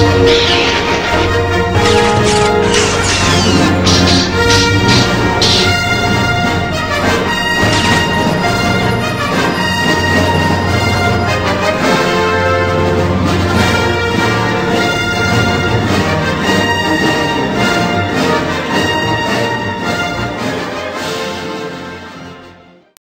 Yes.